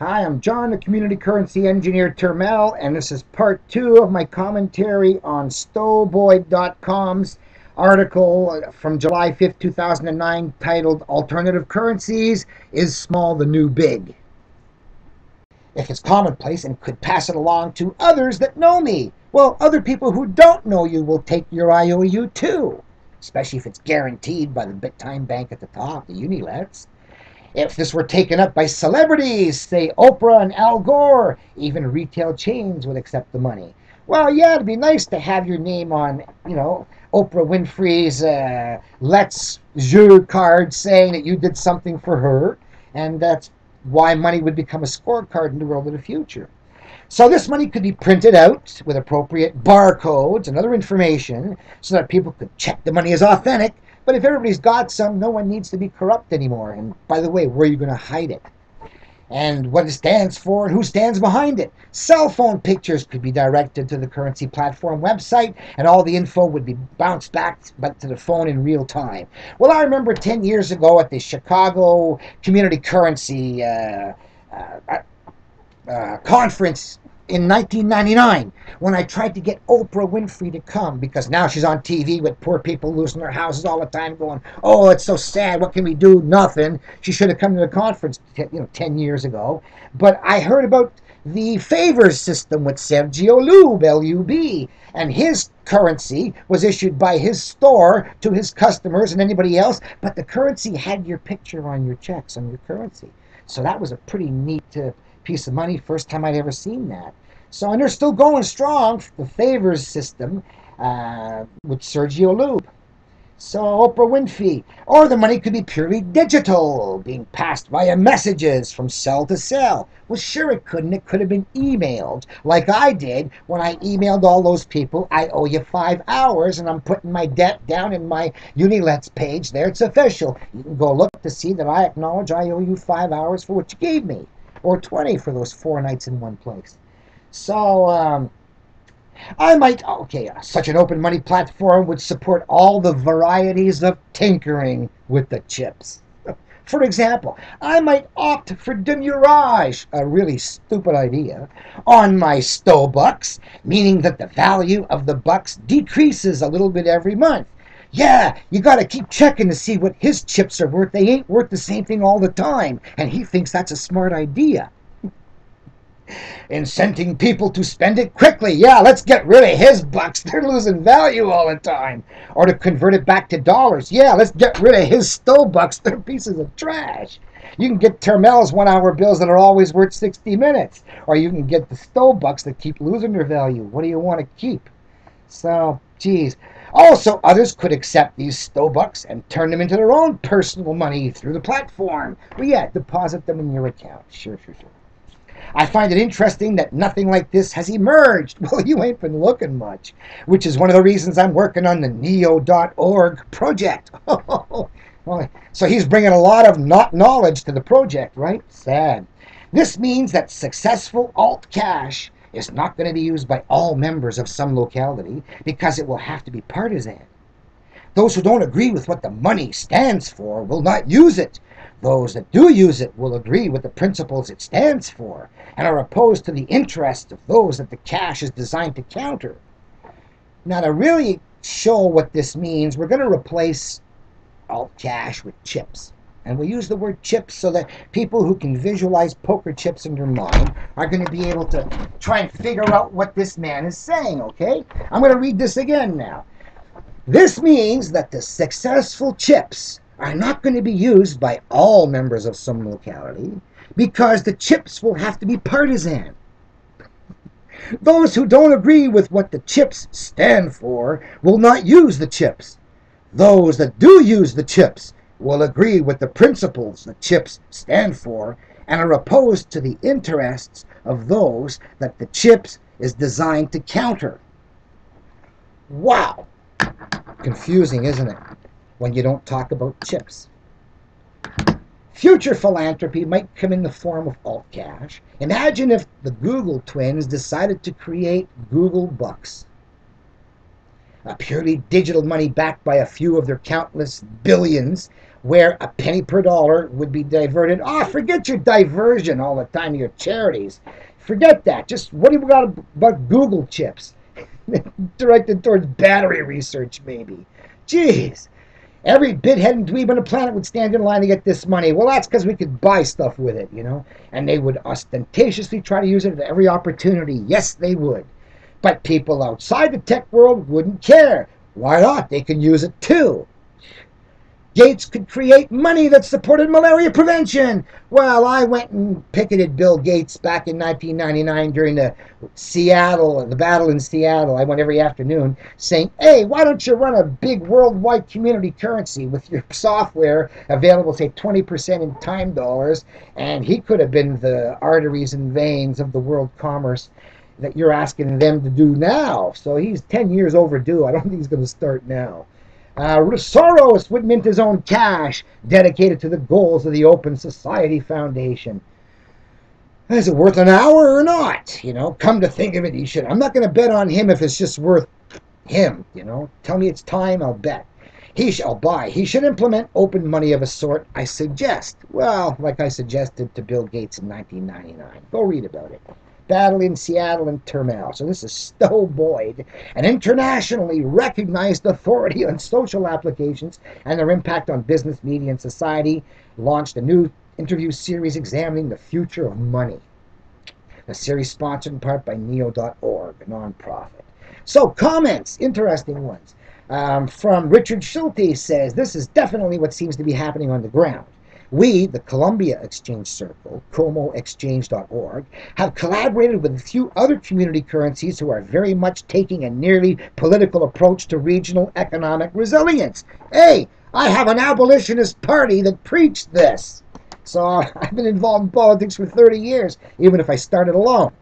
Hi, I'm John, the community currency engineer Turmel, and this is part two of my commentary on StoweBoyd.com's article from July 5th, 2009, titled Alternative Currencies Is Small the New Big? If it's commonplace and could pass it along to others that know me, well, other people who don't know you will take your IOU too, especially if it's guaranteed by the BitTime Bank at the top, the Unilets. If this were taken up by celebrities, say Oprah and Al Gore, even retail chains would accept the money. Well, yeah, it'd be nice to have your name on, you know, Oprah Winfrey's uh, Let's Jeu card saying that you did something for her, and that's why money would become a scorecard in the world of the future. So this money could be printed out with appropriate barcodes and other information so that people could check the money is authentic but if everybody's got some, no one needs to be corrupt anymore. And by the way, where are you going to hide it? And what it stands for and who stands behind it. Cell phone pictures could be directed to the currency platform website, and all the info would be bounced back to the phone in real time. Well, I remember 10 years ago at the Chicago Community Currency uh, uh, uh, conference in 1999 when I tried to get Oprah Winfrey to come because now she's on TV with poor people losing their houses all the time going, oh, it's so sad. What can we do? Nothing. She should have come to the conference, you know, 10 years ago. But I heard about the favors system with Sergio Lube, L-U-B, and his currency was issued by his store to his customers and anybody else, but the currency had your picture on your checks, on your currency. So that was a pretty neat uh, piece of money. First time I'd ever seen that. So, and they're still going strong, the favors system uh, with Sergio Lube. So, Oprah Winfrey. Or the money could be purely digital, being passed via messages from cell to cell. Well, sure, it couldn't. It could have been emailed, like I did when I emailed all those people, I owe you five hours, and I'm putting my debt down in my Unilets page. There, it's official. You can go look to see that I acknowledge I owe you five hours for what you gave me or 20 for those four nights in one place. So, um, I might, okay, such an open money platform would support all the varieties of tinkering with the chips. For example, I might opt for demurrage, a really stupid idea, on my Stowe bucks, meaning that the value of the bucks decreases a little bit every month. Yeah, you gotta keep checking to see what his chips are worth. They ain't worth the same thing all the time, and he thinks that's a smart idea. Incenting people to spend it quickly. Yeah, let's get rid of his bucks. They're losing value all the time. Or to convert it back to dollars. Yeah, let's get rid of his Stowe bucks. They're pieces of trash. You can get Turmel's one hour bills that are always worth 60 minutes. Or you can get the Stowe bucks that keep losing their value. What do you want to keep? So, geez. Also, others could accept these Stobucks and turn them into their own personal money through the platform. Well, yeah, deposit them in your account. Sure, sure, sure. I find it interesting that nothing like this has emerged. Well, you ain't been looking much, which is one of the reasons I'm working on the neo.org project. so he's bringing a lot of not knowledge to the project, right? Sad. This means that successful alt cash is not going to be used by all members of some locality because it will have to be partisan. Those who don't agree with what the money stands for will not use it. Those that do use it will agree with the principles it stands for and are opposed to the interests of those that the cash is designed to counter. Now, to really show what this means, we're going to replace alt cash with chips. And we use the word chips so that people who can visualize poker chips in their mind are going to be able to try and figure out what this man is saying, okay? I'm going to read this again now. This means that the successful chips are not going to be used by all members of some locality because the chips will have to be partisan. Those who don't agree with what the chips stand for will not use the chips. Those that do use the chips will agree with the principles the CHIPS stand for and are opposed to the interests of those that the CHIPS is designed to counter. Wow! Confusing, isn't it? When you don't talk about chips. Future philanthropy might come in the form of alt cash. Imagine if the Google twins decided to create Google Bucks a purely digital money backed by a few of their countless billions where a penny per dollar would be diverted. Oh, forget your diversion all the time, your charities. Forget that. Just what do you got about Google chips? Directed towards battery research, maybe. Jeez. Every bithead and dweeb on the planet would stand in line to get this money. Well, that's because we could buy stuff with it, you know? And they would ostentatiously try to use it at every opportunity. Yes, they would. But people outside the tech world wouldn't care. Why not? They can use it too. Gates could create money that supported malaria prevention. Well, I went and picketed Bill Gates back in 1999 during the Seattle, the battle in Seattle. I went every afternoon saying, hey, why don't you run a big worldwide community currency with your software available, say, 20% in time dollars? And he could have been the arteries and veins of the world commerce that you're asking them to do now. So he's 10 years overdue. I don't think he's going to start now. Uh, Soros would mint his own cash dedicated to the goals of the Open Society Foundation. Is it worth an hour or not? You know, come to think of it, he should. I'm not going to bet on him if it's just worth him. You know, tell me it's time, I'll bet. He shall buy. He should implement open money of a sort, I suggest. Well, like I suggested to Bill Gates in 1999. Go read about it battle in Seattle and Turmel. So this is Stowe Boyd, an internationally recognized authority on social applications and their impact on business, media, and society, launched a new interview series examining the future of money. The series sponsored in part by Neo.org, a nonprofit. So comments, interesting ones. Um, from Richard Schulte says, this is definitely what seems to be happening on the ground. We, the Columbia Exchange Circle, ComoExchange.org, have collaborated with a few other community currencies who are very much taking a nearly political approach to regional economic resilience. Hey, I have an abolitionist party that preached this. So I've been involved in politics for 30 years, even if I started alone.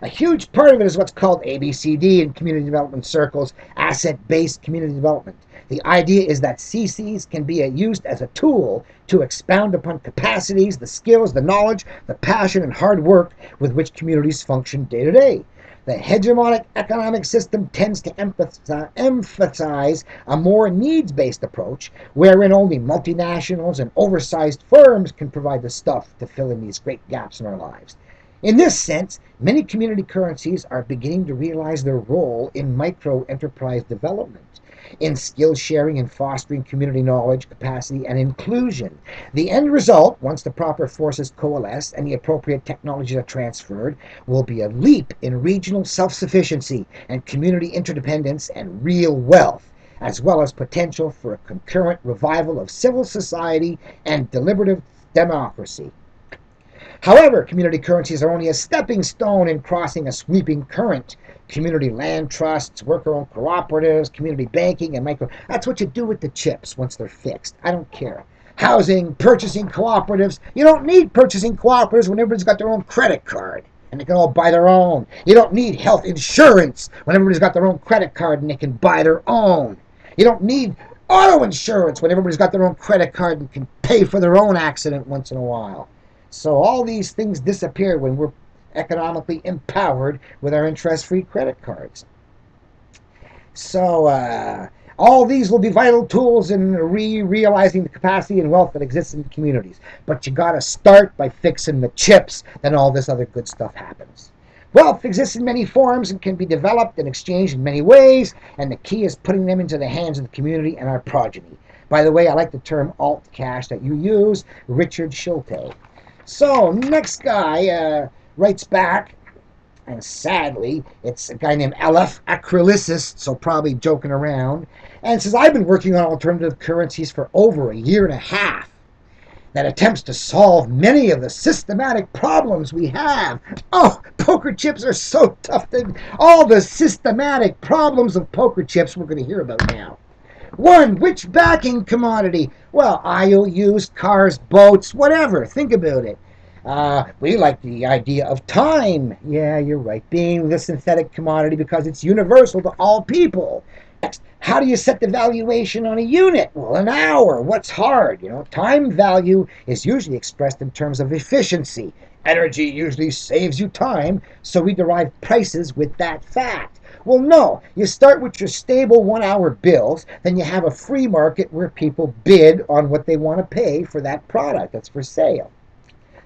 A huge part of it is what's called ABCD in community development circles, asset based community development. The idea is that CCs can be used as a tool to expound upon capacities, the skills, the knowledge, the passion, and hard work with which communities function day to day. The hegemonic economic system tends to emphasize a more needs based approach, wherein only multinationals and oversized firms can provide the stuff to fill in these great gaps in our lives. In this sense, many community currencies are beginning to realize their role in micro enterprise development in skill sharing and fostering community knowledge, capacity, and inclusion. The end result, once the proper forces coalesce and the appropriate technologies are transferred, will be a leap in regional self sufficiency and community interdependence and real wealth as well as potential for a concurrent revival of civil society and deliberative democracy. However, community currencies are only a stepping stone in crossing a sweeping current community land trusts, worker owned cooperatives, community banking, and micro. That's what you do with the chips once they're fixed. I don't care. Housing, purchasing cooperatives. You don't need purchasing cooperatives when everybody's got their own credit card and they can all buy their own. You don't need health insurance when everybody's got their own credit card and they can buy their own. You don't need auto insurance when everybody's got their own credit card and can pay for their own accident once in a while. So all these things disappear when we're economically empowered with our interest free credit cards. So, uh, all these will be vital tools in re realizing the capacity and wealth that exists in communities. But you got to start by fixing the chips, then all this other good stuff happens. Wealth exists in many forms and can be developed and exchanged in many ways, and the key is putting them into the hands of the community and our progeny. By the way, I like the term alt cash that you use, Richard Schulte. So, next guy, uh, writes back, and sadly, it's a guy named Aleph Acrylicist, so probably joking around, and says, I've been working on alternative currencies for over a year and a half that attempts to solve many of the systematic problems we have. Oh, poker chips are so tough. To, all the systematic problems of poker chips we're going to hear about now. One, which backing commodity? Well, IOUs, cars, boats, whatever. Think about it. Uh, we like the idea of time. Yeah, you're right. Being the synthetic commodity because it's universal to all people. Next, how do you set the valuation on a unit? Well, an hour. What's hard? You know, time value is usually expressed in terms of efficiency. Energy usually saves you time, so we derive prices with that fact. Well, no. You start with your stable one hour bills, then you have a free market where people bid on what they want to pay for that product that's for sale.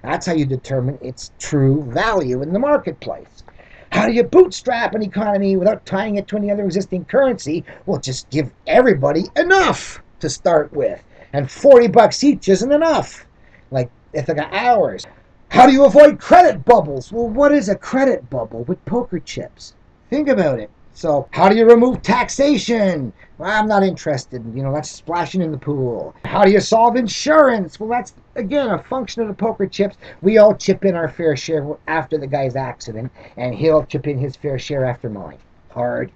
That's how you determine its true value in the marketplace. How do you bootstrap an economy without tying it to any other existing currency? Well, just give everybody enough to start with. And 40 bucks each isn't enough. Like Ithaca Hours. How do you avoid credit bubbles? Well, what is a credit bubble with poker chips? Think about it. So, how do you remove taxation? Well, I'm not interested. You know, that's splashing in the pool. How do you solve insurance? Well, that's again a function of the poker chips. We all chip in our fair share after the guy's accident, and he'll chip in his fair share after mine. Hard